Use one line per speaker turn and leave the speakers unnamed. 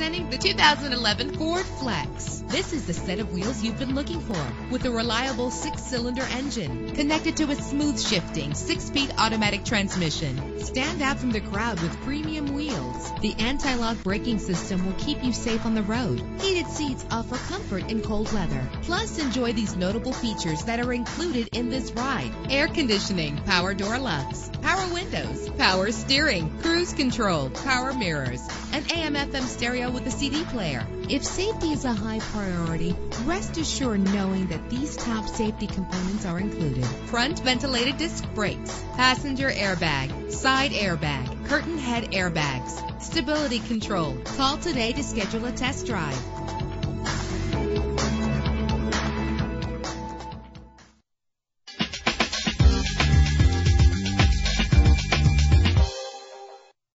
the 2011 Ford Flex. This is the set of wheels you've been looking for with a reliable six-cylinder engine connected to a smooth shifting six-speed automatic transmission. Stand out from the crowd with premium wheels. The anti-lock braking system will keep you safe on the road. Heated seats offer comfort in cold weather. Plus, enjoy these notable features that are included in this ride. Air conditioning, power door locks, power windows, power steering, cruise control, power mirrors, an AM FM stereo with a CD player. If safety is a high priority, rest assured knowing that these top safety components are included. Front ventilated disc brakes, passenger airbag, side airbag, curtain head airbags, stability control. Call today to schedule a test drive.